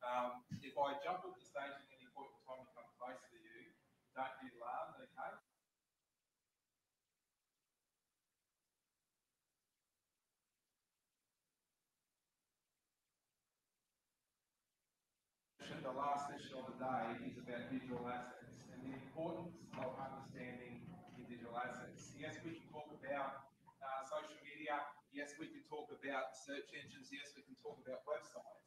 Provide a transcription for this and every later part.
Um, if I jump off the stage at any point in time and come closer to you, don't be alarmed, okay? The last session of the day is about digital assets and the importance of understanding digital assets. Yes, we can talk about uh, social media. Yes, we can talk about search engines. Yes, we can talk about websites.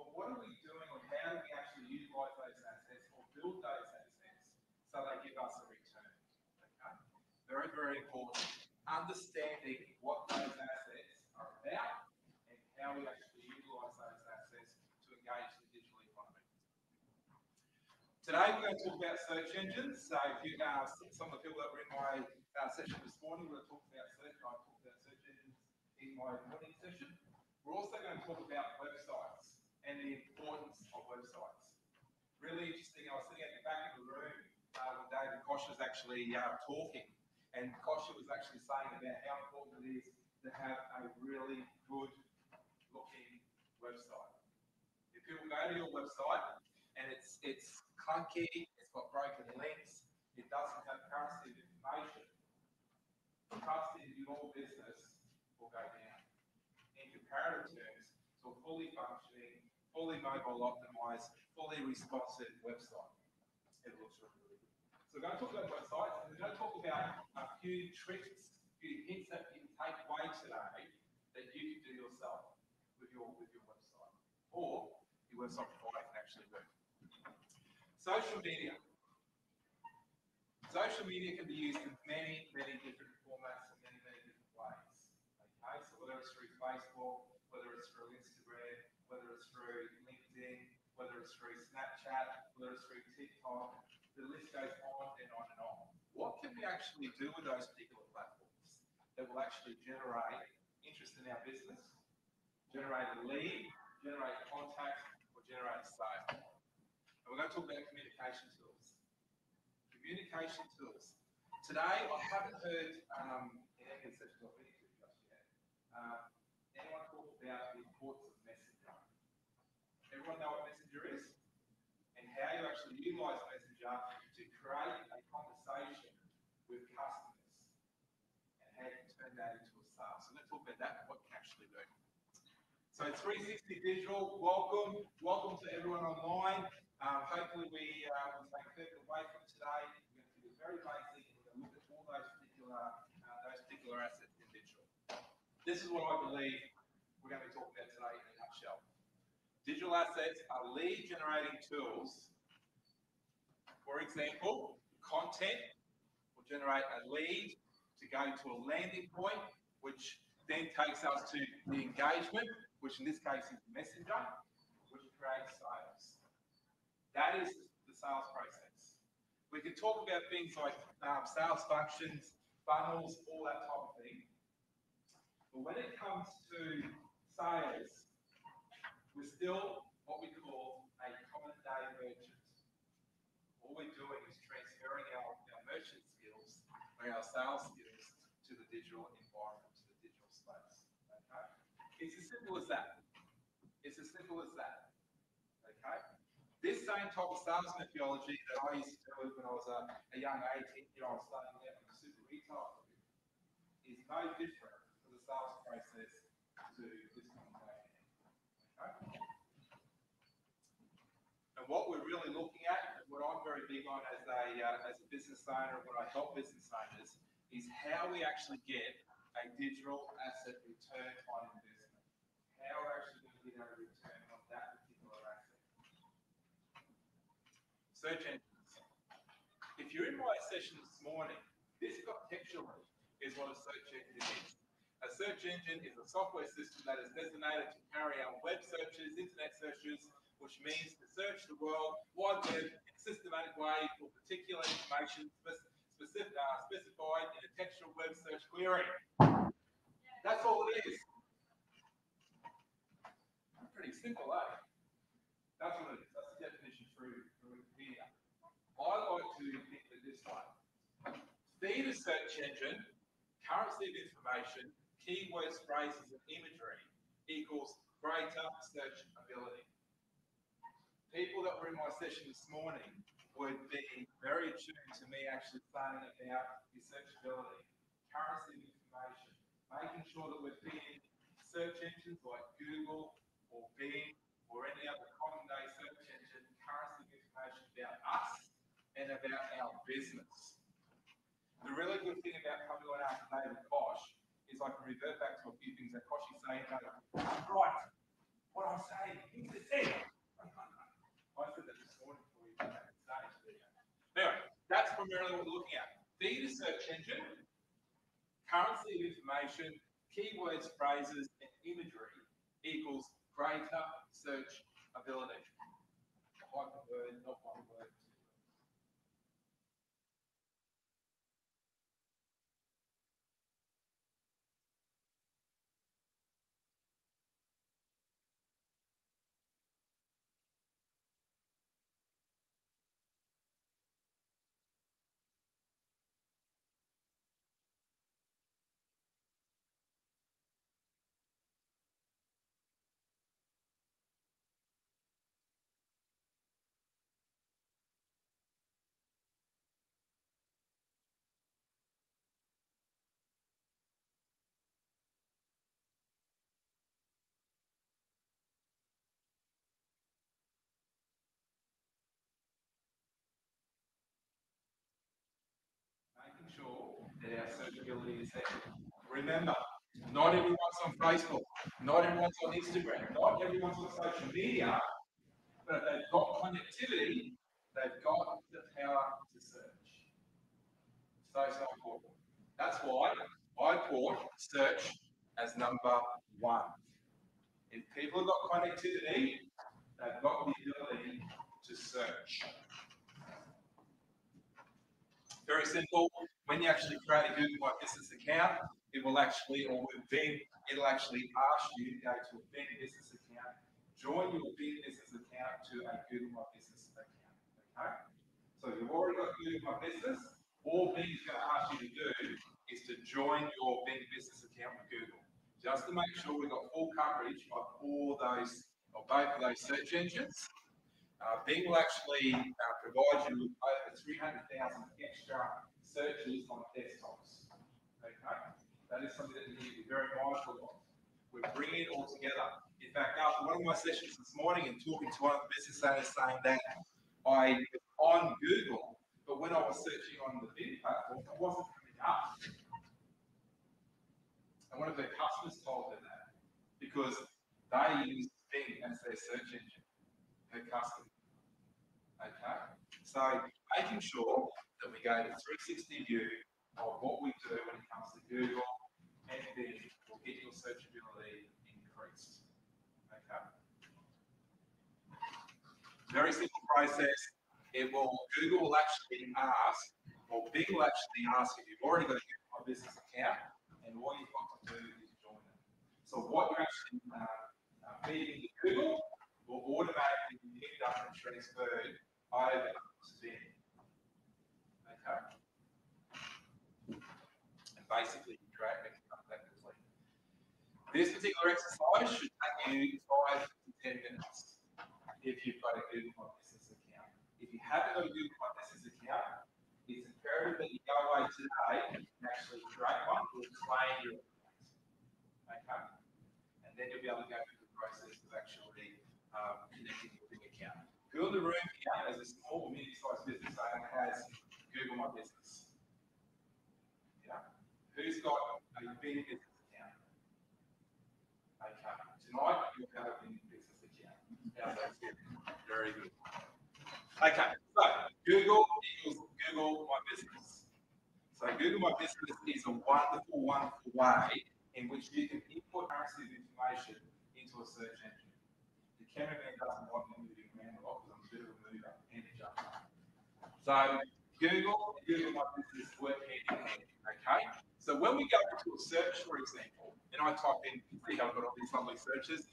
But what are we doing or how do we actually utilize those assets or build those assets so they give us a return? Okay? Very, very important. Understanding what those assets are about and how we actually utilize those assets to engage the digital economy. Today we're going to talk about search engines. So if you uh, some of the people that were in my uh, session this morning, we're talking about search. I talked about search engines in my morning session. We're also going to talk about websites and the importance of websites. Really interesting. I was sitting at the back of the room uh, when David Koch was actually uh, talking, and Koch was actually saying about how important it is to have a really good looking website. If people go to your website and it's it's clunky, it's got broken links, it doesn't have currency information, trust in your business will go down. In comparative terms, to a fully fully mobile optimized, fully responsive website. It looks really, good. So we're going to talk about websites, and we're going to talk about a few tricks, a few hints that you can take away today that you can do yourself with your with your website, or your website provider can actually do. Social media. Social media can be used in many, many different formats and many, many different ways. Okay, so whether it's through Facebook, whether it's through Instagram, whether it's through LinkedIn, whether it's through Snapchat, whether it's through TikTok, the list goes on and on and on. What can we actually do with those particular platforms that will actually generate interest in our business, generate a lead, generate contact, or generate a sale? And we're going to talk about communication tools. Communication tools. Today, I haven't heard um, I've been just yet, um, anyone talk about the importance of Messenger. Everyone know what Messenger is? And how you actually utilize Messenger to create a conversation with customers and how you turn that into a sale. So let's talk about that what can actually do. So 360 Digital, welcome. Welcome to everyone online. Um, hopefully we uh, will take further away from today. We're going to do very basic. We're going to look at all those particular uh, those particular assets in digital. This is what I believe we're going to be talking about today. Digital assets are lead generating tools. For example, content will generate a lead to go to a landing point, which then takes us to the engagement, which in this case is Messenger, which creates sales. That is the sales process. We can talk about things like um, sales functions, funnels, all that type of thing. But when it comes to sales, still what we call a common day merchant. All we're doing is transferring our, our merchant skills or our sales skills to the digital environment, to the digital space. Okay? It's as simple as that. It's as simple as that. Okay? This same type of sales methodology that I used to do when I was a, a young 18 year old starting out in the super retail is no different to the sales process to this conversation. Okay? What we're really looking at, and what I'm very big on as a, uh, as a business owner, what I help business owners, is how we actually get a digital asset return on investment. How we're actually going to get a return on that particular asset. Search engines. If you're in my session this morning, this contextually is what a search engine is. A search engine is a software system that is designated to carry out web searches, internet searches, which means to search the world wide web in a systematic way for particular information specific, uh, specified in a textual web search query. That's all it is. Pretty simple, eh? That's what it is. That's the definition through, through Wikipedia. I like to think it this way. Feed a search engine, currency of information, keywords, phrases, and imagery equals greater search ability. People that were in my session this morning would be very attuned to me actually saying about your searchability, currency of information, making sure that we're feeding search engines like Google or Bing or any other common day search engine currency of information about us and about our business. The really good thing about coming on after David Koch is I can revert back to a few things that Koch is saying. Right, what I'm saying, he's the thing. I said that this morning before we came back to stage video. Anyway, that's primarily what we're looking at. Feed a search engine, currency of information, keywords, phrases, and imagery equals greater search ability. Not one word. making sure that our Remember, not everyone's on Facebook, not everyone's on Instagram, not everyone's on social media, but they've got connectivity, they've got the power to search. So, so important. That's why I put search as number one. If people have got connectivity, they've got the ability to search. Very simple. When you actually create a Google My Business account, it will actually, or Bing, it'll actually ask you to go to a Bing Business account, join your Bing Business account to a Google My Business account. Okay? So if you've already got Google My Business. All Bing is going to ask you to do is to join your Bing Business account with Google, just to make sure we've got full coverage of all those, or both of those search engines. Uh, Bing will actually uh, provide you with over 300,000 extra searches on desktops. Okay, that is something that we need to be very mindful of. We're bringing it all together. In fact, after one of my sessions this morning and talking to one of the business owners saying that I on Google, but when I was searching on the Bing platform, it wasn't coming up. And one of their customers told her that because they use Bing as their search engine, her customer. Okay? So making sure that we go to 360 view of what we do when it comes to Google and then we'll get your searchability increased. Okay? Very simple process. It will Google will actually ask, or Bing will actually ask if you've already got a Google My Business account, and all you've got to do is join it. So what you're actually uh, uh, feeding to Google will automatically be picked up and transferred over to them. Okay? And basically, you drag it up that complete. This particular exercise should take you five to ten minutes if you've got a Google My Business account. If you haven't got a Google My Business account, it's imperative that you go away today and actually create one to explain your account. Okay? And then you'll be able to go through the process of actually um, connecting your Bing account. Who in the room here, as a small or medium-sized business owner, has Google My Business? Yeah. Who's got a Bing business account? Okay. Tonight you'll have a Bing business account. How's that feel? Very good. Okay. So Google equals Google My Business. So Google My Business is a wonderful, wonderful way in which you can input currency information into a search engine. The cameraman doesn't want me moving around a lot because I'm a bit of a mover and a jumper. So Google Google My Business work hand in hand. Okay. So when we go into a search, for example, and I type in, see how I've got all these lovely searches,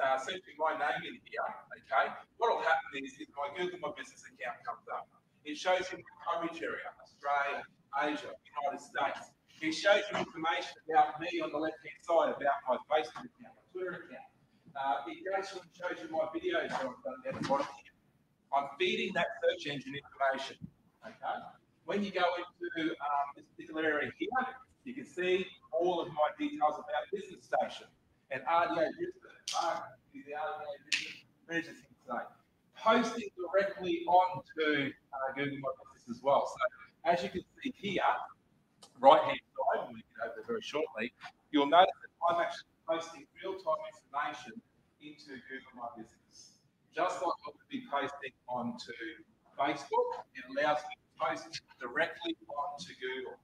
uh, searching my name in here, okay, what will happen is if my Google My Business account comes up, it shows you the coverage area, Australia, Asia, United States. It shows you information about me on the left-hand side, about my Facebook account, my Twitter account. Uh, it and shows you my videos that I've done down the bottom feeding that search engine information. Okay. When you go into um, this particular area here, you can see all of my details about business station and RDA Brisbane, Mark, the. Posting directly onto uh, Google My Business as well. So as you can see here, right hand side, we'll get over there very shortly, you'll notice that I'm actually posting real-time information into Google My Business. Just like I would be posting onto Facebook, it allows me to post directly onto Google,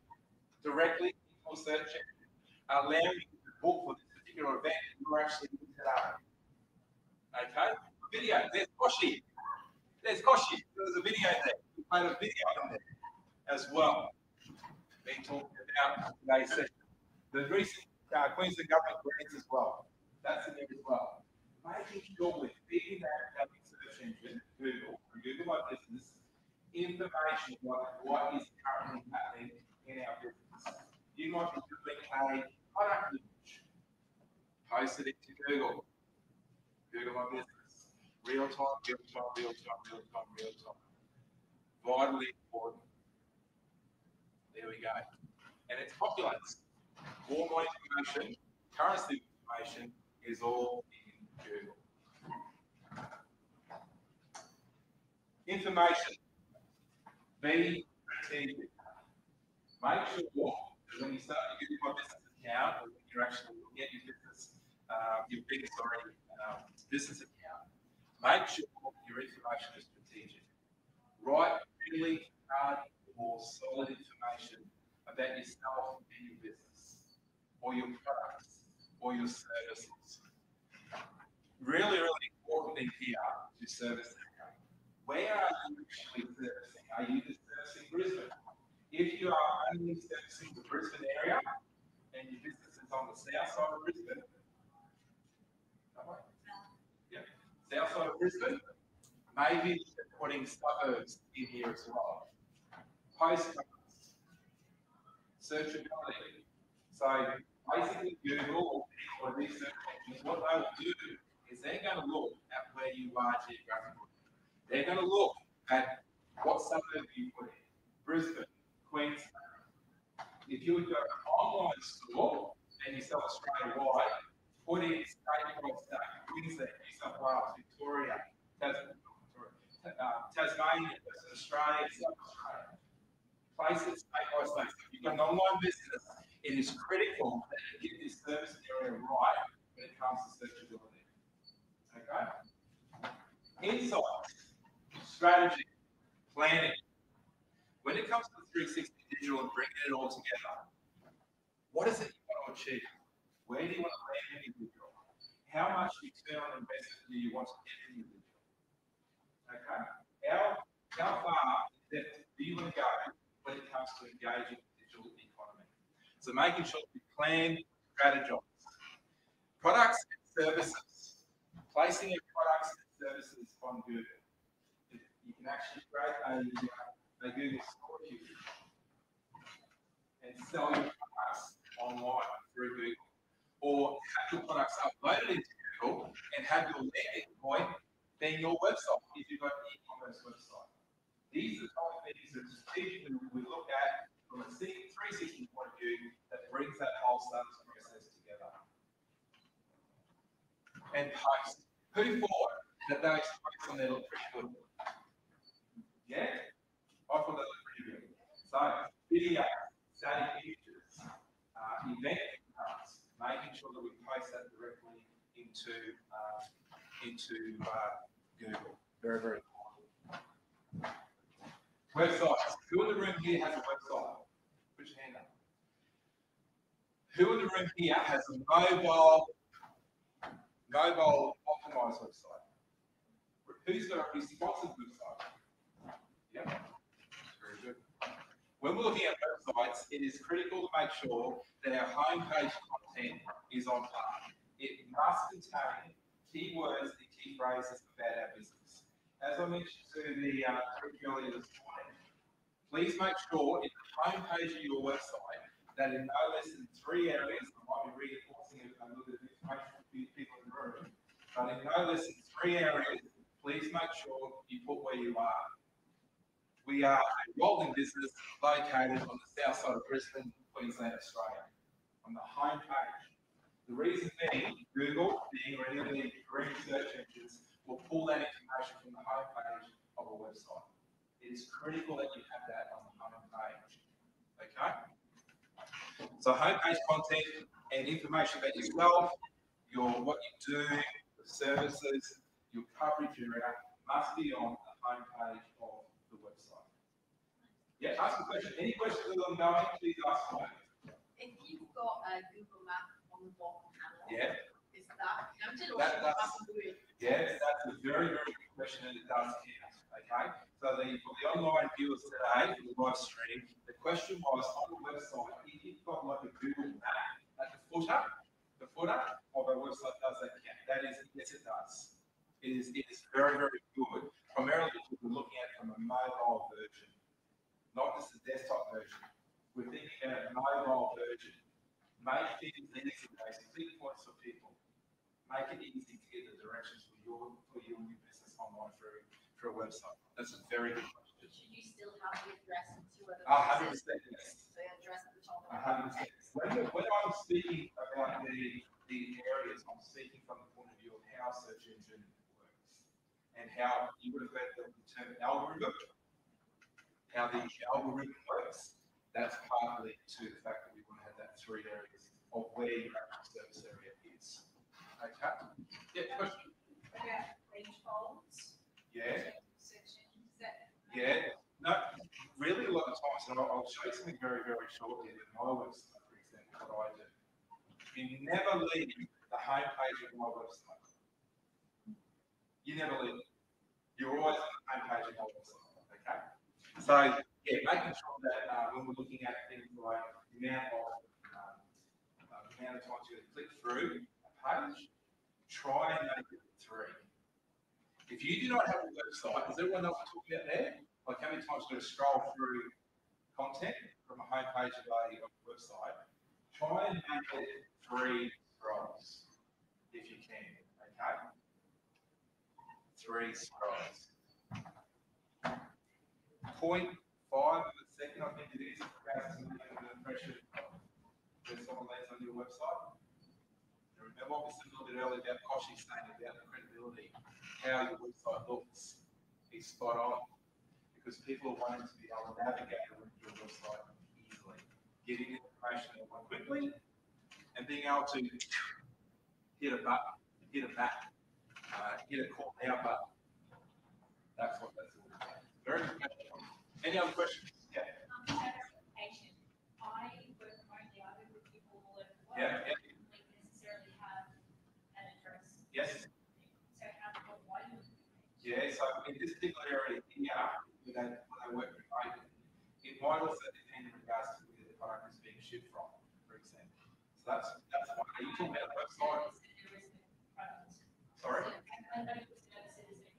directly into search engine, allowing you to book for this particular event you're actually in today. Okay? Video, there's Kochie. There's Kochie. There's a video there. We played a video in there as well. Been talking about today's session. The recent uh, Queensland government grants as well. That's in there as well. Making sure we're feeding that, search engine, Google, Google My Business, information about what is currently happening in our business. You might be doing a product launch. Post it into Google. Google My Business. Real time, real time, real time, real time, real time. Vitally important. There we go. And it populates. All my information, currency information, is all. Information. Be strategic. Make sure that when you start to use my business account, or when you're actually looking at your business, uh, your Bing, sorry, um, business account, make sure your information is strategic. Write really hard or solid information about yourself and your business, or your products, or your services. Really, really important thing here to service Where are you actually servicing? Are you just servicing Brisbane? If you are only servicing the Brisbane area and your business is on the south side of Brisbane, yeah, south side of Brisbane, maybe putting suburbs in here as well. Postcodes, searchability. So basically Google or these search engines, what they will do is they're going to look at where you are geographically. They're going to look at what suburb you put in. Brisbane, Queensland. If you would go to an online store and you sell Australia wide, put in state by state, Queensland, New South Wales, Victoria, Tasmania, uh, Tasmania, Australia, South Australia. Place state by state. If you've got an online business, it is critical that you get this service area right when it comes to searchability. Okay? Insights strategy, planning. When it comes to 360 digital and bringing it all together, what is it you want to achieve? Where do you want to land your digital? How much return on investment do you want to get your digital? Okay? How, how far do you want to go when it comes to engaging the digital economy? So making sure we plan, strategize. Products and services. Placing your products and services on Google You can actually create a, a Google store and sell your products online through Google. Or have your products uploaded into Google and have your landing point being your website if you've got an e-commerce website. These are the of things that strategically we look at from a 360 point of view that brings that whole sales process together. And post. Who thought that those posts on there look pretty good? Yeah? I thought that looked pretty good. So, video, static images, uh, event cards, making sure that we post that directly into, uh, into uh, Google. Very, very important. Websites. Who in the room here has a website? Put your hand up. Who in the room here has a mobile, mobile optimized website? Who's a responsive website? Yep. Very good. When we're looking at websites, it is critical to make sure that our homepage content is on par. It must contain keywords and key phrases about our business. As I mentioned to the uh, earlier this morning, please make sure in the homepage of your website that in no less than three areas, I might be reinforcing a little bit of information pe- people in the room, but in no less than three areas, please make sure you put where you are. We are a rolling business located on the south side of Brisbane, Queensland, Australia, on the home page. The reason Bing, Google, being or any of the green search engines will pull that information from the home page of a website. It is critical that you have that on the home page. Okay? So homepage content and information about yourself, your what you do, the services, your coverage area must be on the homepage of the website. Yeah, ask a question. Any questions as I'm going, please ask away. If you've got a Google map on the bottom panel. Yeah, Is that counted or That- that's- have to do it? yes, that's a very, very good question and it does count, okay? So the, for the online viewers today, for the live stream, the question was on the website, if you've got like a Google map at the footer, the footer of a website, does that count? That is, yes, it does. It is, it is very, very good, primarily because we're looking at it from a mobile version, not just a desktop version. We're thinking about a mobile version. Make things easy, basically, click points for people make it easy to get the directions for your, for your new business online through, through a website. That's a very good question. Should you still have the address and two other A hundred places? percent, yes. The address at the top. A hundred percent. When, you- when I'm speaking about the, the areas, I'm speaking from the point of view of how search engine works. And how you would have heard the term algorithm, how the algorithm works. That's partly to the fact that we want to have that three areas of where your actual service area is. Okay? Yeah, question? about page folds. Yeah? Section, is that? Yeah, no, really a lot of times, and I'll, I'll show you something very, very shortly with my website, for example, what I do. You never leave the home page of my website. You never leave. You're always on the home page of my website, okay? So, yeah, making sure that, uh, when we're looking at things like the amount of, um, uh, the amount of times you click through a page, try and make it three. If you do not have a website, does everyone know what I'm talking about there? Like how many times do you scroll through content from a homepage of a, of a website? Try and make it three scrolls, if you can, okay? Three. Point five of a second, I think it is, perhaps to someone lands on your website. And Remember what we said a little bit earlier about Kochie saying about the credibility how your website looks is spot on. Because people are wanting to be able to navigate your website easily, getting information quickly, and being able to hit a button, hit a back, uh, hit a call now button. That's what that's all about. Very good. Any other questions? Yeah. Um, I work remotely, I work with people all over the world. Yeah, yeah. Necessarily have an address. Yes. So how, do you? Yeah, so in this particular area here, when they, they work remotely, it might also depend in regards to where the product is being shipped from. So that's, that's one. Are you talking about a website? Sorry? I consider it a citizen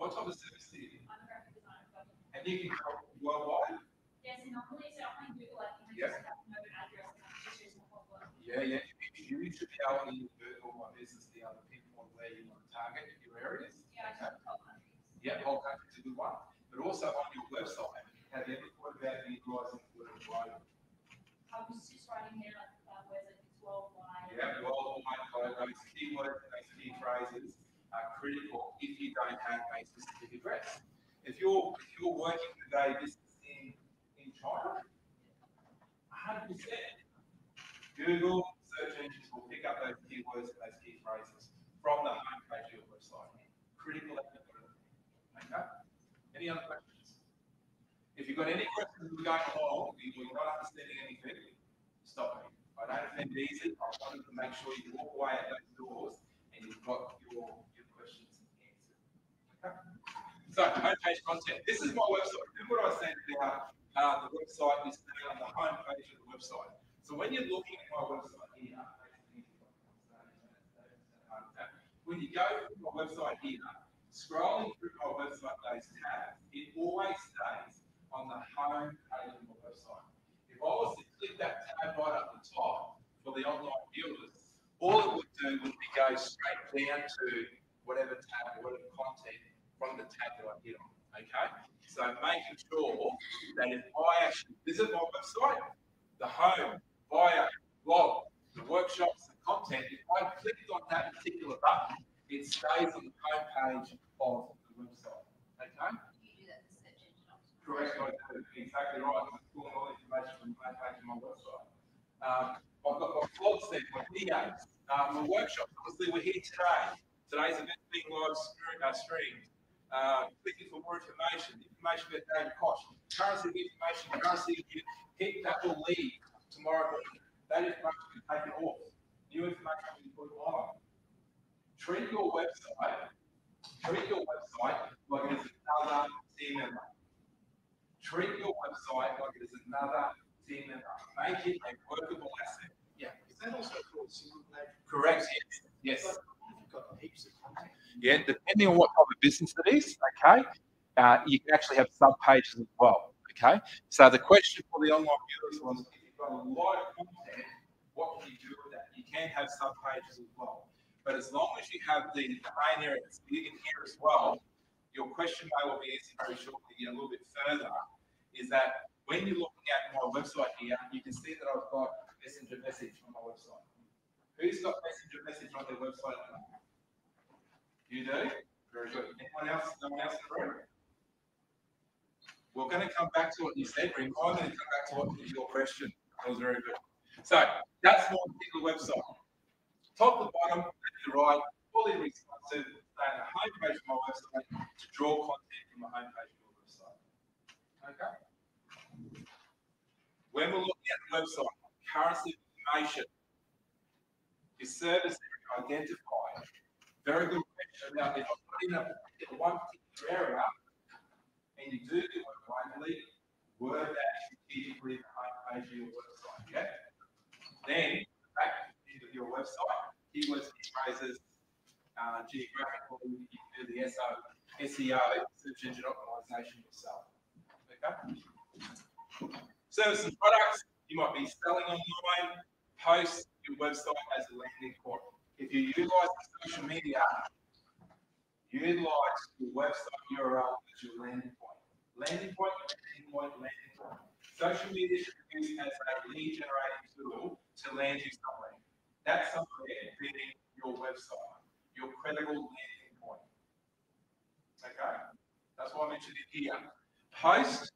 What type of service do you do? I'm a graphic designer, but And you can go worldwide? yes, and normally, so on Google, I can Yeah. just have no address, and I'm just using the whole word. Yeah, yeah. You should be able to use Google My Business to be able to where you want to target your areas. Yeah, I countries. Yeah, whole country's a good one. But also on your website, have you ever thought about utilizing the word global? I was just writing down, worldwide. Yeah, worldwide, those keywords, those key phrases are critical if you don't have a specific address. If you're, if you're working with a business in, in China, hundred percent, Google search engines will pick up those keywords and those key phrases from the homepage of your website. Critical. Okay? Any other questions? If you've got any questions going along, you- you're not understanding anything, stop me. I don't offend easy, I wanted to make sure you walk away at those doors and you've got your, your questions answered. Okay? So, homepage content. This is my website. Remember what I saying about, uh, the website is now on the homepage of the website. So when you're looking at my website here, when you go to my website here, scrolling through my website those tabs, it always stays on the home page of my website. If I was to click that tab right up the top for the online viewers, all it would do would be go straight down to whatever tab, whatever content from the tab that I hit on, okay? So making sure that if I actually visit my website, the home, bio, blog, the workshops, the content, if I clicked on that particular button, it stays on the home page of the website, okay? You do that in search engine optimization. Correct, do, exactly right, I'm pulling all the information from my page on my website. Um, I've got my blogs there, my videos, um, my workshops, obviously we're here today. Today's event being live uh, streamed. Uh, clicking for more information, information about David Koch, currency of information, currency, you hit that will lead tomorrow. That information will be taken off, new information will be put on. Treat your website, treat your website like it is another team member. Treat your website like it is another team member. Make it a workable asset. Yeah. Is that also called single page? Correct. Yes. Yes. You've got heaps of content. Yeah, depending on what type of business it is, okay, uh, you can actually have sub pages as well. Okay, so the question For the online viewers was, if you've got a lot of content, what can you do with that? You can have sub pages as well. But as long as you have the domain area that's big in here as well, your question may well be answered very shortly a little bit further, is that when you're looking at my website here, you can see that I've got messenger message on my website. Who's got messenger message on their website? You do? Very good. Anyone else? No one else in the room? We're going to come back to what you said, Ring. I'm going to come back to what your question. That was very good. So that's my particular website. Top to bottom, left to right, fully responsive, and the homepage of my website to draw content from the homepage of your website. Okay? When we're looking at the website, currency information, your service area identified. Very good question about if I put in a one particular area and you do do it globally, word that strategically the homepage of your website. Yeah? Then back into your website, keywords, key phrases, uh, geographical, you can do the SO, SEO, search engine optimization yourself. Okay? Services and products, you might be selling online, post your website as a landing point. If you utilize social media, utilize your website URL as your landing point. Landing point, landing point, landing point. Social media should be used as a lead generating tool to land you somewhere. That's somewhere being your website, your credible landing point. Okay? That's why I mentioned it here. Post,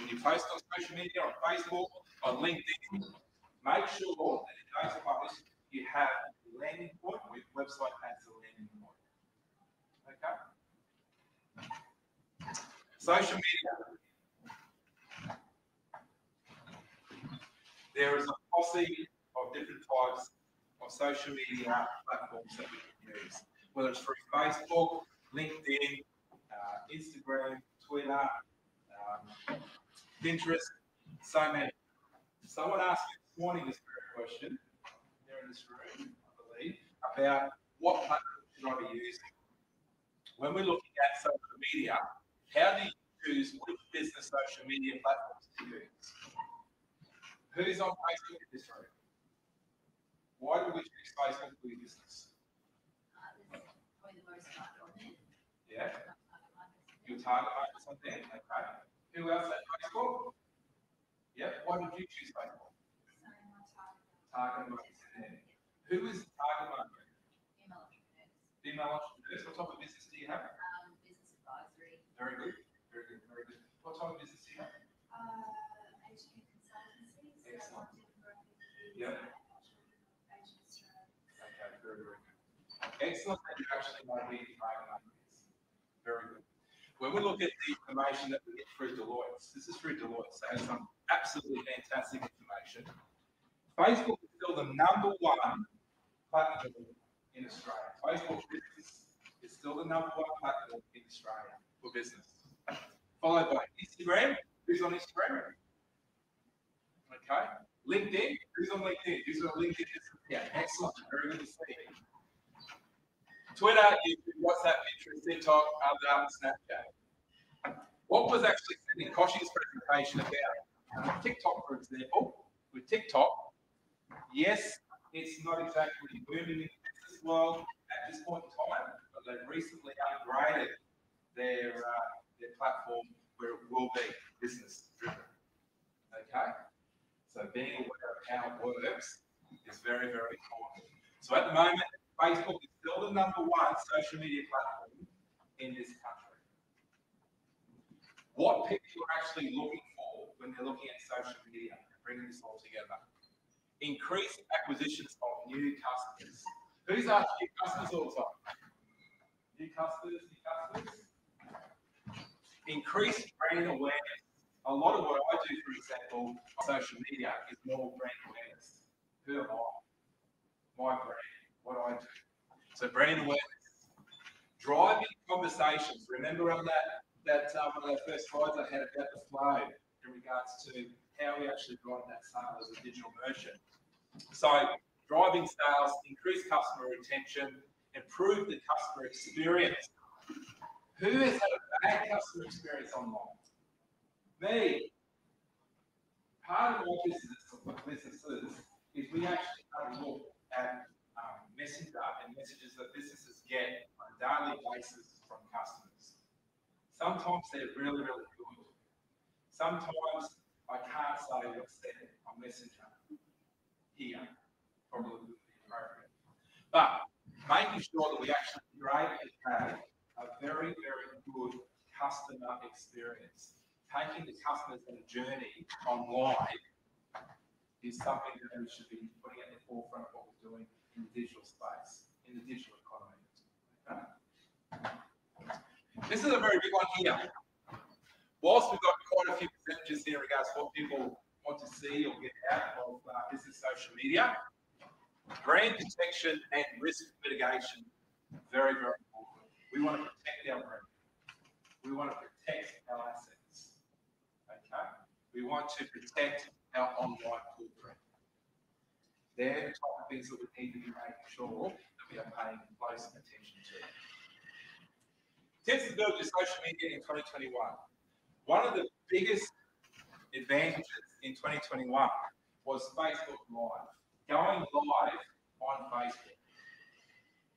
when you post on social media, on Facebook, on LinkedIn, make sure that in those posts you have a landing point with website as a landing point. Okay? Social media. There is a posse of different types of social media platforms that we can use, whether it's through Facebook, LinkedIn, uh, Instagram, Twitter, um, Pinterest, so many. Someone asked me this morning this very question, here in this room, I believe, about what platform should I be using? When we're looking at social media, how do you choose which business social media platforms to use? Who's on Facebook in this room? Why do we choose Facebook for your business? Uh, this probably the most on there. Yeah, Not market markets. your target market's on there, okay. Who else at Facebook? Yep, why did you choose Facebook? Target there. Who is the target market? Female entrepreneurs. Female entrepreneurs, what type of business do you have? Um, business advisory. Very good, very good, very good. What type of business do you have? Uh, HQ consultancies. so Excellent. Yep. Okay, very, very good. Excellent that you actually know where your target market. Very good. When we look at the information that we get through Deloitte, this is through Deloitte, so it's some absolutely fantastic information. Facebook is still the number one platform in Australia. Facebook business is still the number one platform in Australia for business. Followed by Instagram. Who's on Instagram? Okay. LinkedIn. Who's on LinkedIn? Who's on LinkedIn? Yeah, excellent. Very good to see. Twitter, YouTube, WhatsApp, Pinterest, TikTok, other Snapchat. What was actually said in Kochie's presentation about uh, TikTok, for example, with TikTok, yes, It's not exactly booming in the business world at this point in time, but they've recently upgraded their, uh, their platform where it will be business driven. Okay? So being aware of how it works is very, very important. So at the moment, Facebook is still the number one social media platform in this country. What people are actually looking for when they're looking at social media and bringing this all together. Increased acquisitions of new customers. Who's after new customers all the time? New customers, new customers. Increased brand awareness. A lot of what I do, for example, on social media is more brand awareness. Who am I? My brand, what I do. So brand awareness. Driving conversations. Remember on that that uh, one of the first slides I had about the flow in regards to how we actually drive that sale as a digital merchant. So driving sales, increase customer retention, improve the customer experience. Who has had a bad customer experience online? Me. Part of my business, businesses, is we actually have a look at messenger and messages that businesses get on a daily basis from customers. Sometimes they're really, really good. Sometimes I can't say what's said on Messenger here, probably appropriate. But making sure that we actually create a, a very, very good customer experience. Taking the customers on a journey online is something that we should be putting at the forefront of what we're doing in the digital space, in the digital economy. Okay? This is a very big one here. Whilst we've got quite a few percentages here in regards to what people want to see or get out of uh, business social media, brand protection and risk mitigation, very, very important. We want to protect our brand. We want to protect our assets. Okay? We want to protect our online footprint. They're the type of things that we need to be making sure that we are paying close attention to. To build your social media in 2021. One of the biggest advantages in 2021 was Facebook Live. Going live on Facebook.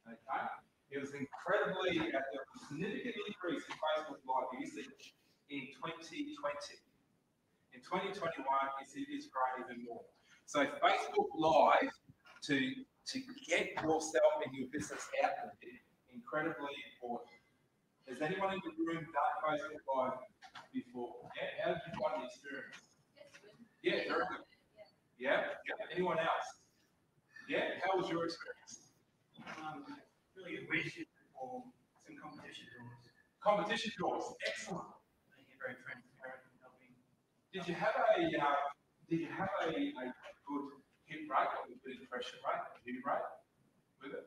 Okay? It was incredibly, uh, there was a significant increase in Facebook Live usage in 2020. In 2021, it's, it is growing even more. So Facebook Live, to, to get yourself and your business out there, incredibly important. Has anyone in the room done Facebook Live before? Yeah, how did you find the experience? Yeah, very good. Yeah, yeah. anyone else? Yeah, how was your experience? Um, really good wishes for some competition rules. Competition course, excellent. Making it very transparent and helping. Did you have a, uh, did you have a, a good hit rate or good impression rate, view rate with it?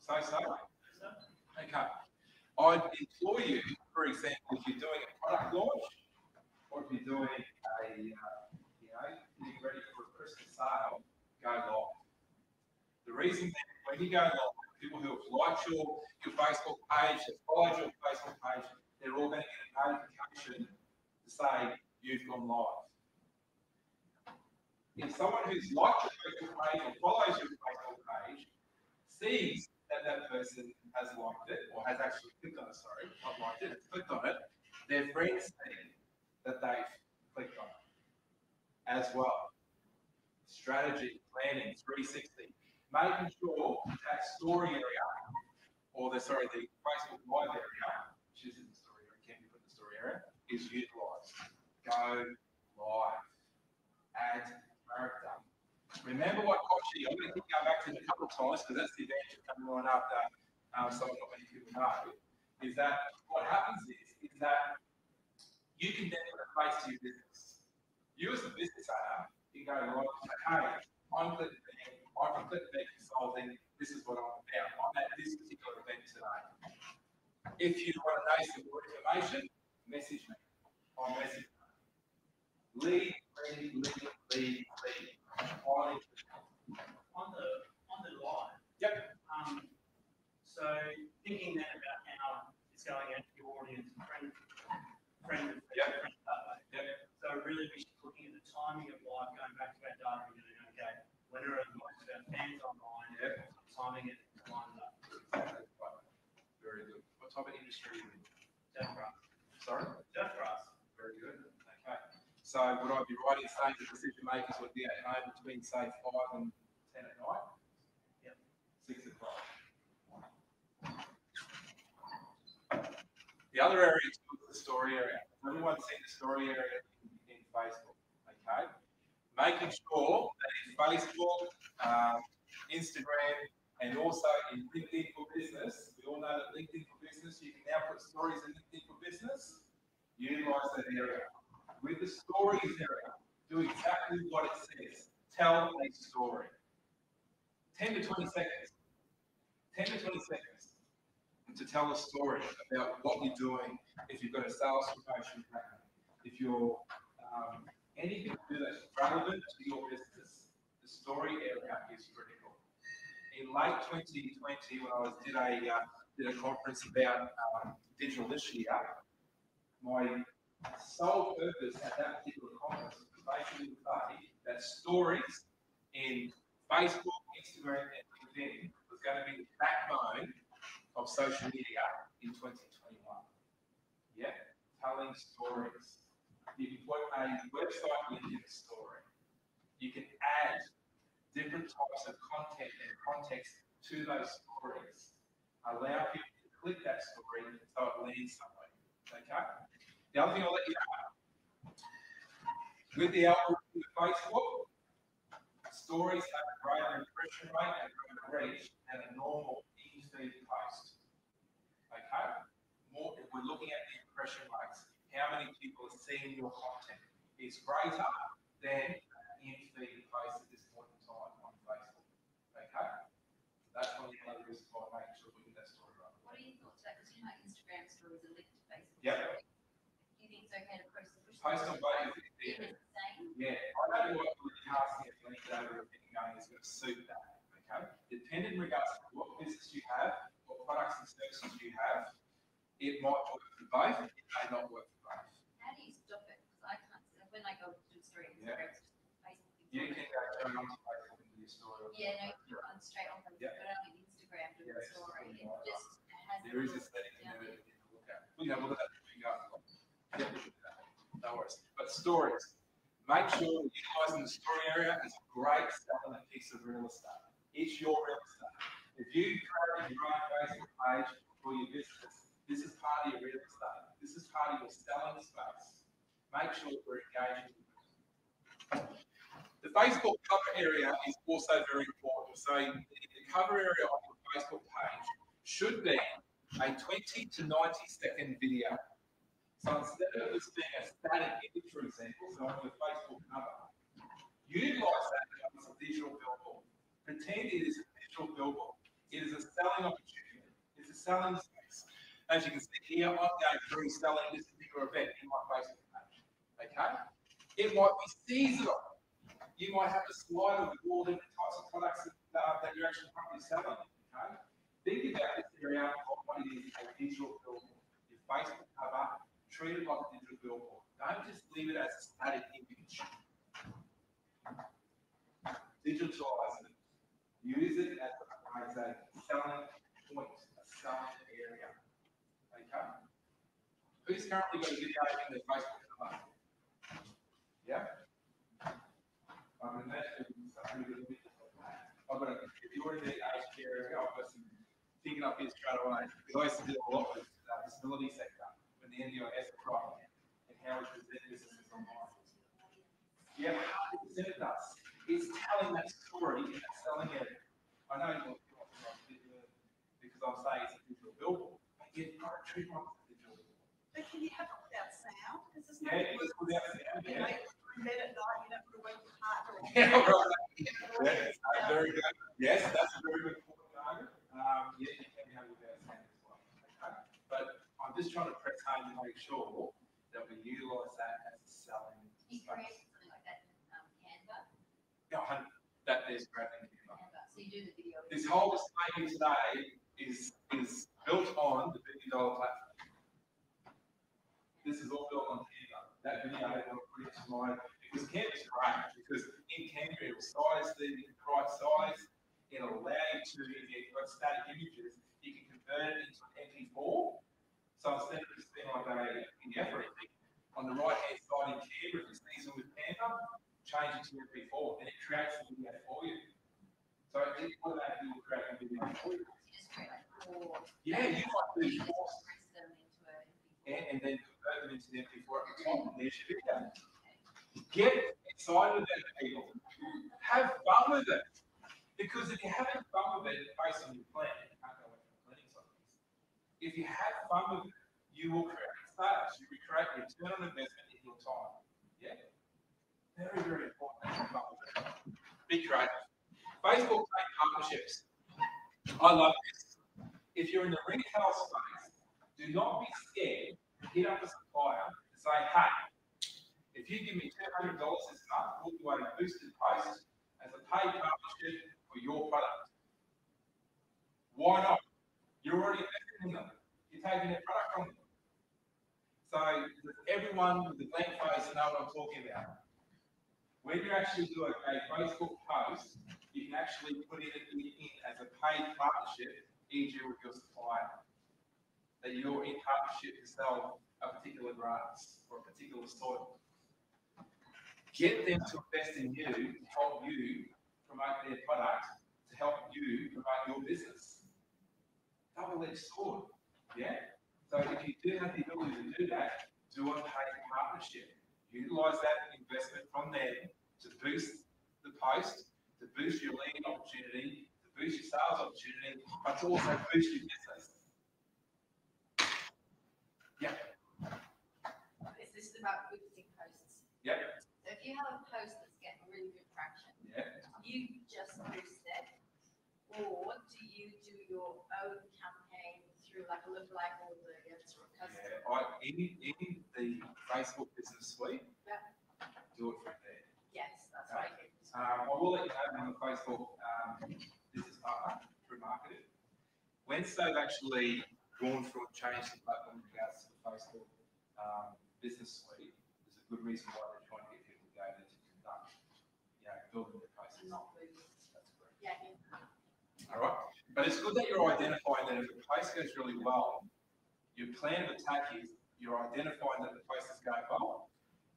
So, so. Okay. I'd implore you, for example, if you're doing a product launch, or if you're doing a, uh, you know, getting ready for a Christmas sale, go live. The reason that when you go live, people who have liked your, your Facebook page, have followed your Facebook page, they're all going to get a notification to say you've gone live. If someone who's liked your Facebook page or follows your Facebook page sees that that person has liked it or has actually clicked on it, sorry, not liked it, clicked on it, their friends see that they've clicked on it as well. Strategy, planning, 360, making sure that story area or the sorry, the Facebook Live area, which is in the story area, can be put in the story area, is utilised. Go live. Add character. Remember what Kochie, I'm going to keep going back to it a couple of times because that's the advantage of coming on after um, someone not many people know, is that what happens is, is that you can then put a face to your business. You as a business owner, you go live and say, hey, I'm Beck, I'm from Beck Consulting, this is what I'm about. I'm at this particular event today. If you want to know some more information, message me. I'll message me lead, lead, lead, lead, lead. On the on the line. Yep. Um, so thinking then about how it's going out to your audience, friend, friend, yep. friend uh, yep. So really, we should looking at the timing of live, going back to our data and going, okay, when are most of our fans online? Yep. Timing it lines up. Right. Very good. What type of industry are you in? Death Sorry? Death so would I be right in saying the decision makers would be at home between say five and ten at night? Yep. Six o'clock. The other area is the story area. Everyone's seen the story area in, in Facebook, okay? Making sure that in Facebook, um, Instagram, and also in LinkedIn for Business, we all know that LinkedIn for Business, you can now put stories in LinkedIn for Business. Utilize that area. With the stories area, do exactly what it says. Tell a story. 10 to 20 seconds. 10 to 20 seconds to tell a story about what you're doing. If you've got a sales promotion plan, if you're um, anything to do that's relevant to your business, the story area is critical. In late 2020, when I was did a uh, did a conference about um, digital this year, my sole purpose at that particular conference was basically say that stories in Facebook, Instagram, and LinkedIn was going to be the backbone of social media in 2021. Yeah, telling stories. You can put a website link in a story. You can add different types of content and context to those stories. Allow people to click that story so it lands somewhere. Okay? The other thing I'll let you know with the algorithm of Facebook, stories have a greater impression rate and greater reach than a normal in-feed post. Okay? More, if we're looking at the impression rates, how many people are seeing your content is greater than an in-feed post at this point in time on Facebook. Okay? That's one of the other reasons why I'm making sure we get that story right. What are your thoughts about, because you know Instagram stories are linked to Facebook? Yep. stories. Do you think it's okay to post the push? Post on both. if it's- the same? Yeah, I don't know what the casting of link data or anything going is going to suit that. Okay, depending in regards to what business you have, what products and services you have, it might work for both. It may not work for both. How do you stop it? Because I can't, when I go to the story, Yeah. Instagram, it's just Facebook. You can go on to Facebook and do your story. Yeah, no, you can straight on Facebook, Yeah. but I don't think Instagram the story. It just has. There is a setting in there that you can look at. We can have a look at that. No worries. But stories. Make sure you're utilizing the story area as a great selling piece of real estate. It's your real estate. If you create your own Facebook page for your business, this is part of your real estate. This is part of your selling space. Make sure we're engaging. The Facebook cover area is also very important. So the cover area of your Facebook page should be a 20 to 90 second video. So instead of this being a static image, for example, so on your Facebook cover, utilize that as a digital billboard. Pretend it is a digital billboard. It is a selling opportunity. It's a selling space. As you can see here, I'm going through selling this particular event in my Facebook page. Okay? It might be seasonal. You might have a slider with all different types of products that, uh, that you're actually currently selling. Okay? Think about this area of what it is a digital billboard. Your Facebook cover, treat it like a digital billboard. Don't just leave it as a static image. Digitalize it. Use it as a, as a selling point, a selling area. Okay? Who's currently got a video in their Facebook cover? Yeah? I'm a video. I've got a, if you're in the aged care area, I've got some thinking up here straight away. Because I deal a lot with uh, disability sector the were right and how we present businesses online. Percent it does. It's telling that story in that selling area. I know you're because I'm saying it's a digital billboard, but you've got to treat it a digital billboard. But can you have it without sound? Because there's no. Yeah, put sound, You yeah. know, in bed at night, you don't the heart or. Yeah, right. Yes, very good. Yes, that's a very good point, Margaret. Um, yeah, you can have without sound as well. Okay? But I'm just trying to press hard to make sure that we utilise that as a selling You space. create something like that in um, Canva, Yeah, hun- that there's thing here. Canva, so you do the video. This whole display today is, is built on the billion dollar platform. This is all built on Canva. That video I want to put into my, because Canva's great, because in Canva it will size the right size, it'll allow you to, if you've got static images, you can convert it into an MP4. Anything, on the right hand side in Canva, if it's easy with Canva, change it to MP4 and it creates the video for you. So it automatically will create a video for you. Just create like four. Yeah, you might do You just four press them into a MP4. and, and then convert them into the MP4 at the top, and there's your video. Get excited about it, people. Have fun with it. Because if you're having fun with it based on your plan, you can't go away from the planning side of this. If you have fun with it, you will create sales, you will create return on investment in your time. Yeah? Very, very important. to have fun with it. Be creative. Facebook paid partnerships. I love this. If you're in the retail space, do not be scared to hit up a supplier and say, hey, if you give me two hundred dollars this month, we'll do a boosted post as a paid partnership for your product. Why not? You're already investing in them. You're taking their product from them. So does everyone with the blank face know what I'm talking about. When you actually do a, a Facebook post, you can actually put it in, in as a paid partnership, e.g. with your supplier. That you're in partnership to sell a particular grass or a particular soil. Get them to invest in you, to help you promote their product, to help you promote your business. Double-edged sword, yeah? So if you do have the ability to do that, do a paid partnership. Utilize that investment from them to boost the post, to boost your lead opportunity, to boost your sales opportunity, but to also boost your business. Yeah, Is this about boosting posts? yeah, So if you have a post that's getting really good traction, yeah. you just boost it, or do you do your own campaign through like a lookalike audience or a custom? Yeah, I, in, in the Facebook business suite, Yeah. do it from there. Yes, that's right. Um, I will let you know on the Facebook, um, business partner through marketing. Once they've actually gone through and changed the platform in regards to the Facebook, um, business suite, there's a good reason why they're trying to get people to go there to conduct, you know, building their posts. And not boost. That's correct. Yeah, yeah. All right, but it's good that you're identifying that if the place goes really well, your plan of attack is you're identifying that the place is going well.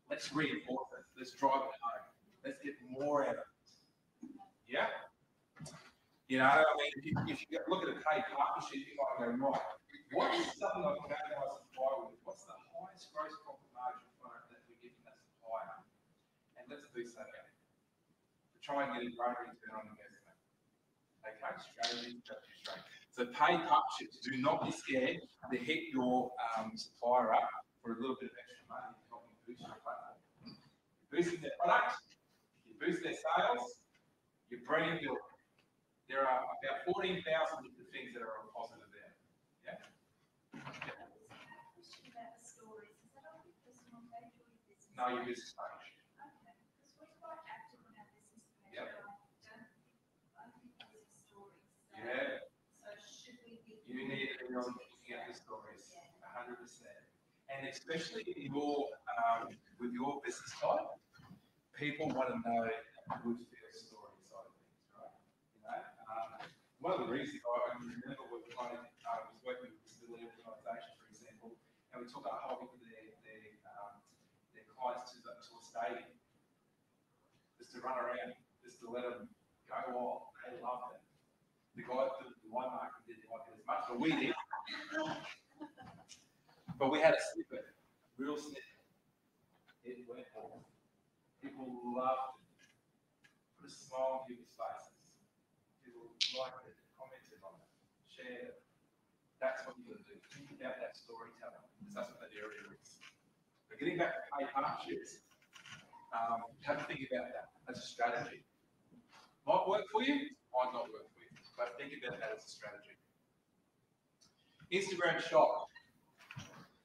Let's reinforce it. Let's drive it home. Let's get more out of it. Yeah. You know, I mean, if you, if you look at a paid partnership, you might go right. What is something I can to my with? What's the highest gross profit margin product that we're giving that supplier? And let's do out. To try and get a greater return on investment. Okay, strategy, strategy, strategy. So paid partnerships, do not be scared to hit your um, supplier up for a little bit of extra money to help you boost your platform. You're boosting their product, you boost their sales, you're brand building. There are about fourteen thousand different things that are on positive there. Yeah? Question about the stories, is that on your personal page or your business? No, your business page. Okay, because we're quite active on our business page, Yep. but I don't, I think those are stories. So- should we be? you need to be looking at the stories, a hundred percent. And especially in your, um, with your business type, people want to know good feel story side of things, right? You know, um, one of the reasons I remember I remember when I uh, was working with disability organisation, for example, and we took a whole of their, their, um, their clients to the, to a stadium. Just to run around, just to let them go off, they loved it. The guy, the the wine market didn't like it as much, but we did. But we had a snippet, real snippet. It went off. People loved it. Put a smile on people's faces. People liked it, commented on it, shared it. That's what you gotta do. Think about that storytelling, because that's what that area is. But getting back to paid partnerships, um, have a think about that as a strategy. Might work for you, might not work but think about that as a strategy. Instagram shop.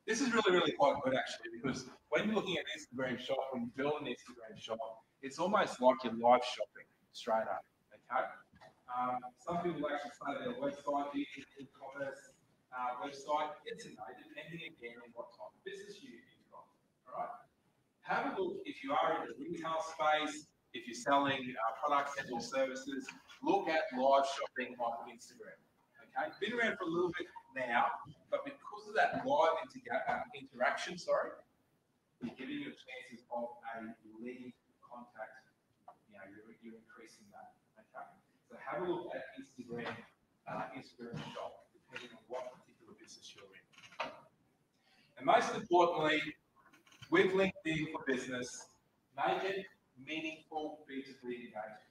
This is really, really quite good actually, because when you're looking at Instagram shop, when you build an Instagram shop, it's almost like you're live shopping straight up. Okay. Um, some people actually say their website, the e-commerce uh, website, it's a no, depending again on what type of business you, you've got. All right. Have a look if you are in the retail space, if you're selling uh, products and or services, look at live shopping on Instagram. Okay, been around for a little bit now, but because of that live uh, interaction, sorry, you're giving you chances of a lead contact. You know, you're, you're increasing that. Okay, so have a look at Instagram, uh, Instagram shop, depending on what particular business you're in. And most importantly, with LinkedIn for business, make it meaningful B2B engagement.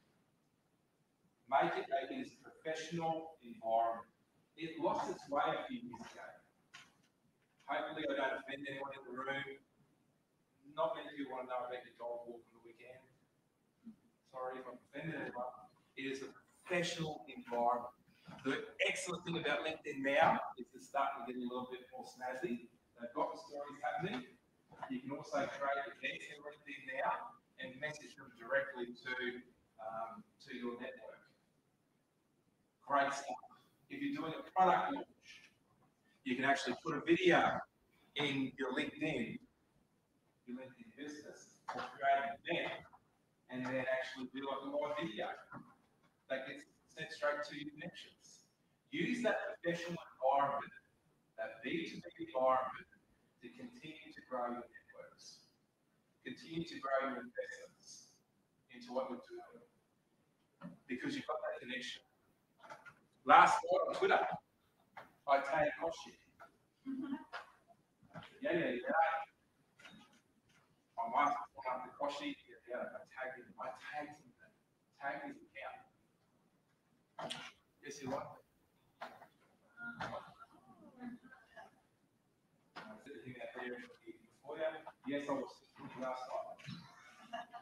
Make it a professional environment. It lost its way a few years ago. Hopefully, I don't offend anyone in the room. Not many people want to know about your dog walk on the weekend. Sorry if I've offended anyone. It is a professional environment. The excellent thing about LinkedIn now is it's starting to get a little bit more snazzy. They've got the stories happening. You can also create events in LinkedIn now and message them directly to, um, to your network. Great stuff. If you're doing a product launch, you can actually put a video in your LinkedIn, your LinkedIn business, or create an event, and then actually do like a live video that gets sent straight to your connections. Use that professional environment, that B2B environment, to continue to grow your networks, continue to grow your investments into what you're doing, because you've got that connection. Last night on Twitter, I tagged Kochie. Yeah, yeah, yeah. I might have gone up to Kochie, yeah, yeah, I tagged him, I tagged him, tagged his account. Yes, you like it? I said to him out there before you, yes, I was last night.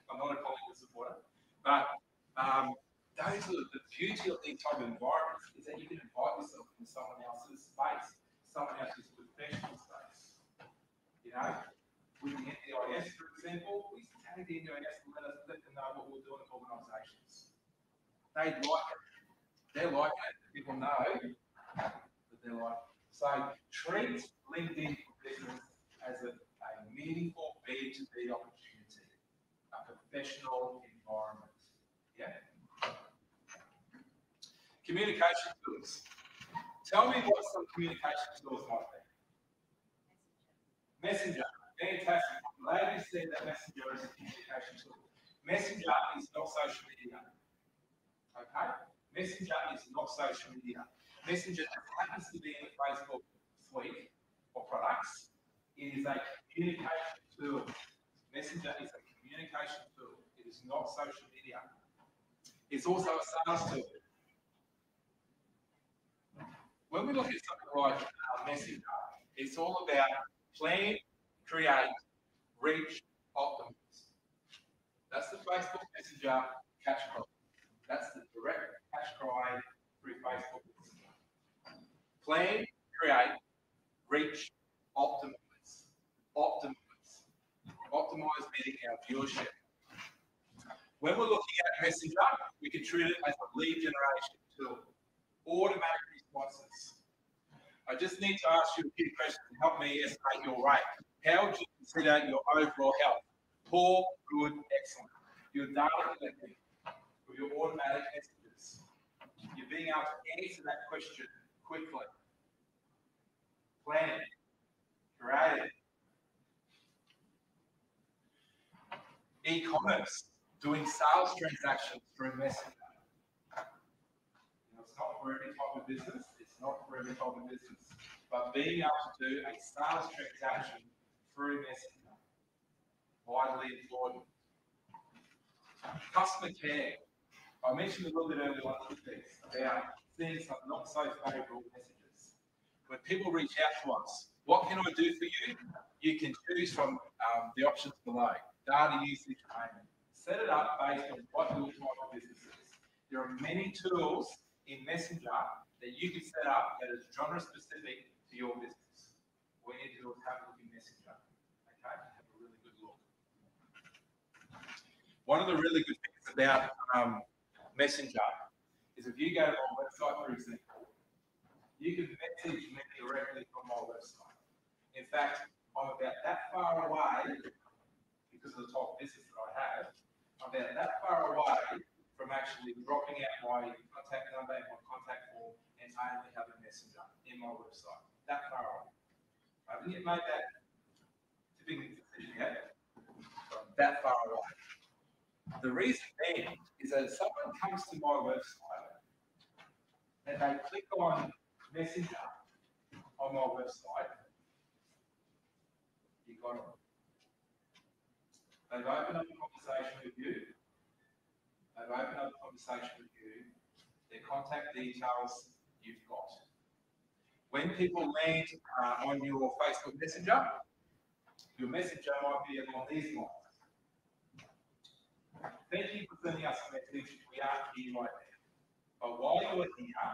I'm not a Collingwood supporter, but um, those are the beauty of these type of environments is that you can invite yourself into someone else's space, someone else's professional space. You know, with the NDIS, for example, we tag the NDIS and let us let them know what we're doing in organisations. They like it. They're like it. People know that they're like it. So treat LinkedIn for business as a, a meaningful B2B opportunity, a professional environment. Yeah. Communication tools. Tell me what some communication tools might be. Messenger, fantastic. Ladies said that Messenger is a communication tool. Messenger is not social media. Okay? Messenger is not social media. Messenger happens to be in Facebook suite or products. It is a communication tool. Messenger is a communication tool. It is not social media. It's also a sales tool. When we look at something like Messenger, it's all about plan, create, reach, optimize. That's the Facebook Messenger catch cry. That's the direct catch cry through Facebook Messenger. Plan, create, reach, optimize. Optimize. Optimize meaning our viewership. When we're looking at Messenger, we can treat it as a lead generation tool. Automatic responses. I just need to ask you a few questions to help me estimate your rate. How would you consider your overall health? Poor, good, excellent. Your data collecting, or your automatic messages. You're being able to answer that question quickly. Planning, creative. E-commerce, doing sales transactions through Messenger. You know, it's not for every type of business. It's not for every type of business. But being able to do a sales transaction through Messenger, vitally important. Customer care. I mentioned a little bit earlier on these about seeing some not so favourable messages. When people reach out to us, what can I do for you? You can choose from um, the options below. Data usage payment. Set it up based on what your type of business is. There are many tools in Messenger that you can set up that is genre specific to your business. You need to have a look in Messenger. Okay? Have a really good look. One of the really good things about um, Messenger is if you go to my website, for example, you can message me directly from my website. In fact, I'm about that far away because of the type of business that I have. I'm about that far away from actually dropping out my contact number and my contact form and I only a Messenger in my website. That far away. I haven't yet made that decision yet, that far away. The reason being is that if someone comes to my website and they click on Messenger on my website, you got it. They've opened up a conversation with you. They've opened up a conversation with you. Their contact details you've got. When people land uh, on your Facebook Messenger, your messenger might be along these lines. Thank you for sending us a message. We are here right now. But while you're here,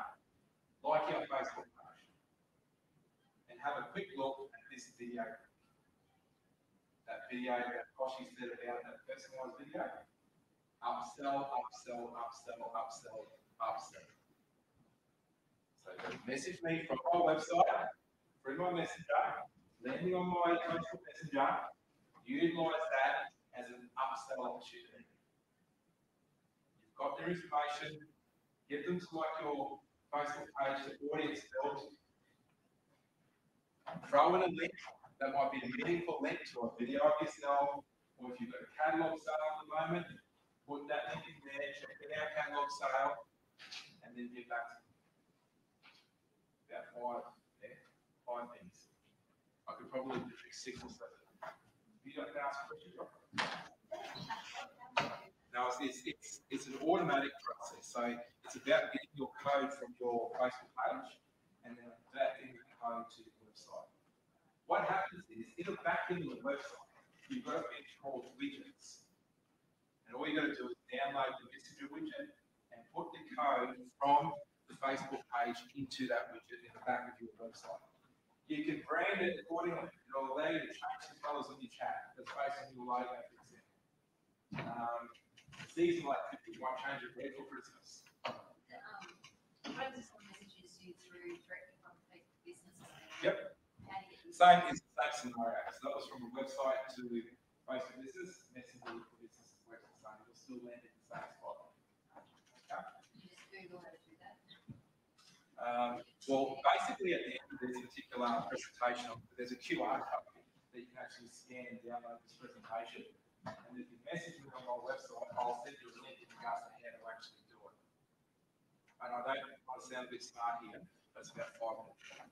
like our Facebook page and have a quick look at this video. That video that Kochie said about that personalized video. Upsell, upsell, upsell, upsell, upsell. So message me from my website, through my messenger, landing on my Facebook messenger, utilize that as an upsell opportunity. You've got their information, get them to like your Facebook page, the audience built. Throw in a link that might be a meaningful link to a video of yourself, or if you've got a catalog sale at the moment, put that link in there, check it out, catalog sale, and then get back to. About five, there, five things. I could probably do six or seven. You don't ask questions. Now, it's, it's, it's, an automatic process, so it's about getting your code from your Facebook page and then getting the code to your website. What happens is, in the back end of the website, you've got a thing called widgets. And all you got to do is download the messenger widget and put the code from the Facebook page into that widget in the back of your website. You can brand it accordingly. It'll allow you to change the colors on your chat. That's based on your logo, for example. Um, seasonal activity, you might change it red for Christmas. Um, messages you through directly from Facebook business. Yep. How do you get this? Same is the same scenario. So that was from a website to Facebook business, messenger for business works the same. It'll still land in the same spot. Okay. You just Google how to do that. Um, well, basically at the end of this particular presentation, there's a QR code that you can actually scan and download this presentation. And if you message me on my website, I'll send you a link in regards to how to actually do it. And I don't to sound a bit smart here, but it's about five minutes. job.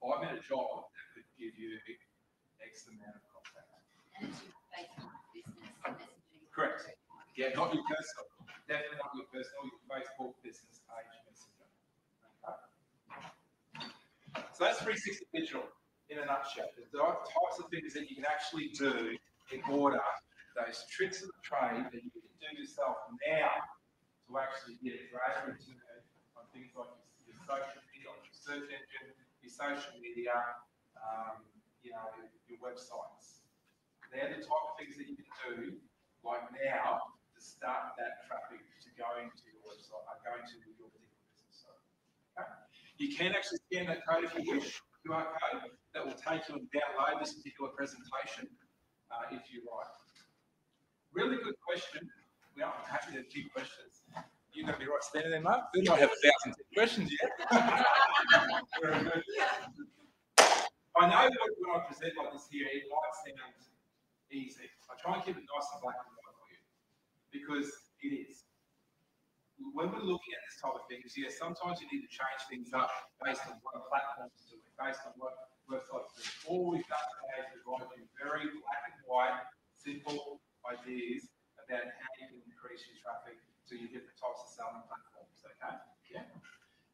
Five minute job that could give you X amount of contact. And it's your Facebook business messaging. Correct. Yeah, not your personal, definitely not your personal, your Facebook business page messenger. Okay. So that's three sixty digital in a nutshell. The types of things that you can actually do in order, those tricks of the trade that you can do yourself now to actually get a greater return on things like your, your social media, your search engine, your social media, um, you know, your websites. They're the type of things that you can do, like now, to start that traffic to going to your website, uh, going to your particular? You can actually scan that code if you wish, QR code, that will take you and download this particular presentation, uh, if you like. Really good question. We are happy to keep questions. You're going to be right standing there, Mark. We don't have a thousand questions yet. I know that when I present like this here, it might sound easy. I try and keep it nice and black and white for you because it is. When we're looking at this type of things, yes, sometimes you need to change things up based on what a platform is doing, based on what websites. All we've done today is provide you very black and white, simple ideas about how you can increase your traffic to your different types of selling platforms. Okay? Yeah.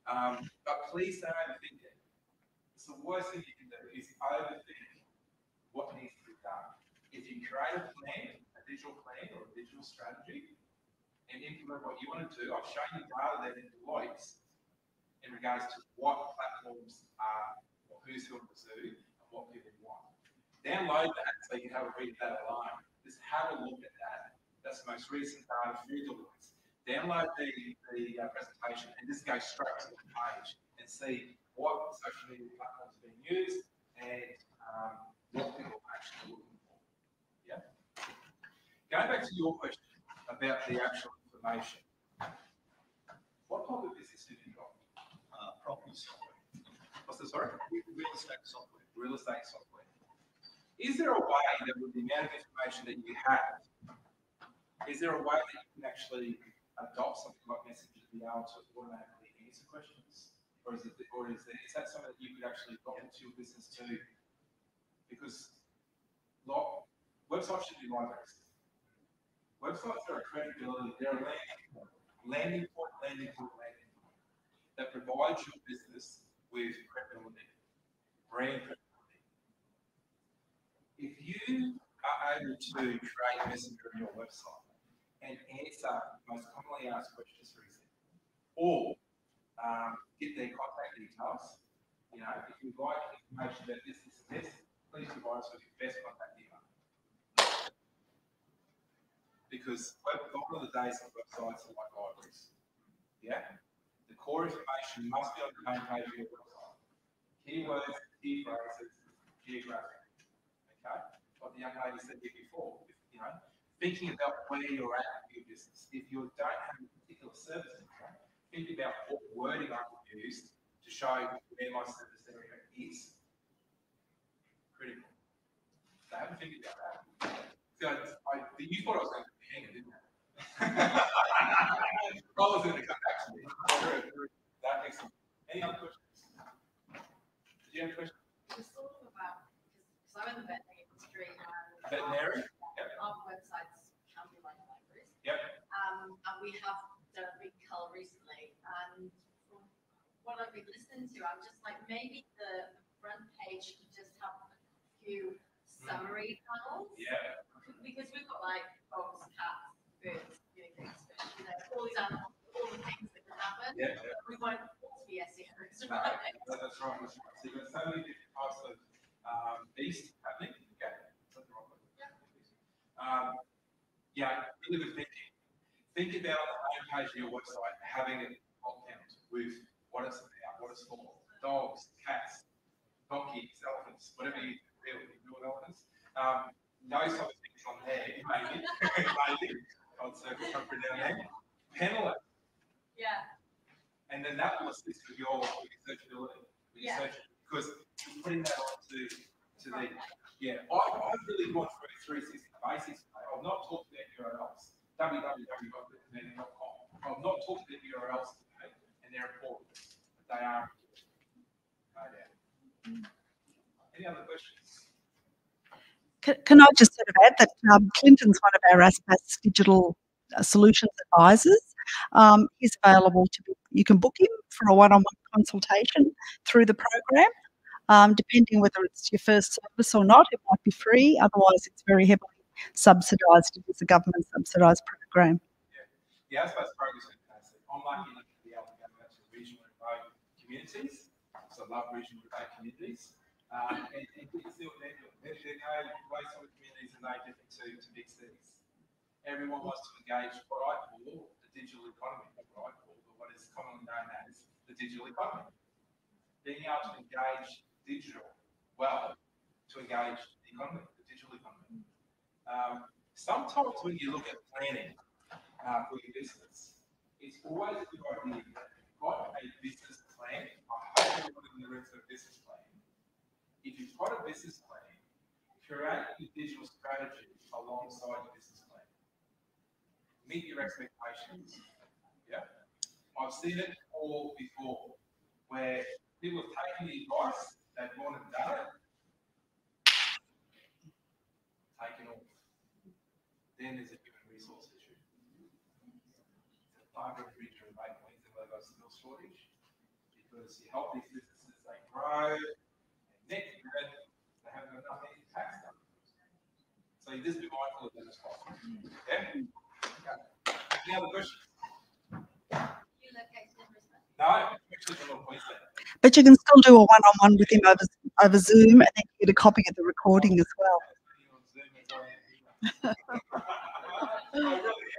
Um, but please don't overthink it. It's the worst thing you can do is overthink what needs to be done. If you create a plan, a digital plan or a digital strategy, implement what you want to do, I've shown you data there in Deloitte in regards to what platforms are, or who's doing the zoo, and what people want. Download that so you can have a read that alone. Just have a look at that. That's the most recent data through Deloitte. Download the, the uh, presentation and just go straight to the page and see what social media platforms are being used and um, what people are actually looking for. Yeah. Going back to your question about the actual information. What type of business have you got? Uh, property software, What's the, sorry? real estate software. Real estate software. Is there a way that with the amount of information that you have, is there a way that you can actually adopt something like Messenger to be able to automatically answer questions? Or is it, or is there, is that something that you could actually adopt into your business too? Because lot, websites should be libraries. Websites are a credibility, they're a landing point, landing point, landing point, landing point. That provides your business with credibility, brand credibility. If you are able to create messenger on your website and answer most commonly asked questions, for example, or um, get their contact details, you know, if you'd like information about this, this, this, please provide us with your best contact email. Because web, gone are the days of websites are like libraries. Yeah? The core information must be on the main page of your website. Keywords, key phrases, geographic. Okay? What the young lady said here before, if, you know, thinking about where you're at with your business. If you don't have a particular service, think about what wording I could use to show where my service area is. Critical. So have a think about that. So I, you thought I was going to hang it, didn't you? I was going to come back to me. That makes sense. Any other questions? Did you have a question? Just sort of about, because I'm in the veterinary industry and. Veterinary? Yep. Our websites can be like libraries. Yep. Um, and we have done a big cull recently, and from what I've been listening to, I'm just like, maybe the front page could just have a few summary panels. Yeah. Because we've got like cats, birds, guinea pigs, fish, you know, all these animals, all the things that can happen. Yeah. We want all to be SEOs, right? that- that's right. That's right. So you've got so many different types of um, beast happening. Okay. Something wrong with it. Um, yeah, really thinking. Think about the home page of your website having it locked with what it's about, what it's for. Dogs, cats, donkeys, elephants, whatever you with, you with elephants. Um, those of things on there, maybe, maybe. I'd circle something down there. Panel Yeah, and then that will assist with your, with your searchability, with your Yeah. search, because you're putting that onto, to the, yeah, I, I've really gone through three sixty basics, I've not talked about URLs, www.bitcoin.com. I've not talked about URLs today, and they're important, but they are, important. no doubt. Mm. Any other questions? Can, can I just sort of add that um, Clinton's one of our ASBAS digital uh, solutions advisors. Um, he's available to be, you can book him for a one-on-one consultation through the program. Um, depending whether it's your first service or not, it might be free. Otherwise, it's very heavily subsidised. It is a government subsidised program. The ASBAS program is fantastic. Regional remote communities. So love regional remote communities. Um, and, and of the communities are no different to, to big cities. Everyone wants to engage what I call the digital economy, what I call or what is commonly known as the digital economy. Being able to engage digital well to engage the economy, the digital economy. Um, sometimes when you look at planning, uh, for your business, it's always a good idea that you've got a business plan. I hope everyone in the room has a business plan. If you've got a business plan, create your digital strategy alongside your business plan. Meet your expectations. Yeah. I've seen it all before where people have taken the advice, they've gone and done it, taken off. Then there's a human resource issue. The Barbara Bridge and Lake Queensland where there's skill shortage because you help these businesses, they grow, and next year they haven't got any tax done. So you just be mindful of that as well. Yeah? Okay. Any other questions? you located in Brisbane. No, actually from North Queensland. But you can still do a one-on-one with him over over Zoom, and then you get a copy of the recording as well.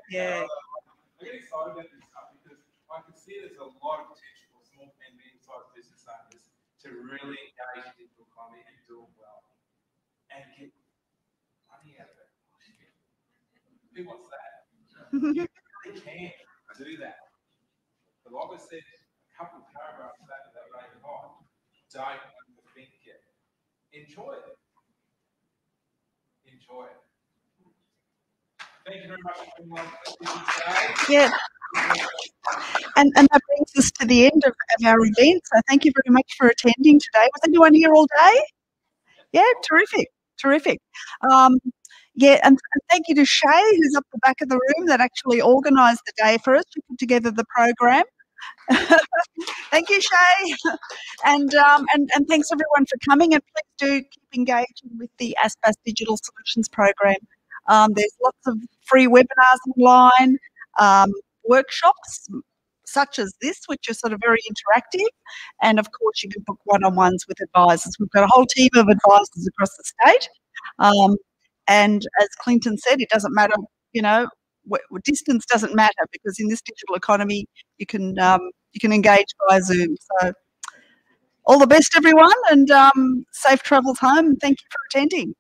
Yeah. I get excited about this stuff because I can see there's a lot of potential for small and medium-sized business owners to really engage in digital economy and do it well. And get money out of it. Who wants that? You really They can do that. Like I said, a couple of paragraphs back that later on, don't overthink it. Enjoy it. Enjoy it. Thank you very much for. Yeah. And, and that brings us to the end of, of our event. So thank you very much for attending today. Was anyone here all day? Yeah, terrific, terrific. Um, yeah, and, and thank you to Shay, who's up the back of the room, that actually organised the day for us. She put together the program. thank you, Shay, and um, and and thanks everyone for coming. And please do keep engaging with the ASBAS Digital Solutions program. Um, there's lots of free webinars online, um, workshops such as this, which are sort of very interactive. And of course, you can book one on ones with advisors. We've got a whole team of advisors across the state. Um, and as Clinton said, it doesn't matter, you know, distance doesn't matter because in this digital economy, you can um, you can engage via Zoom. So, all the best, everyone, and um, safe travels home. Thank you for attending.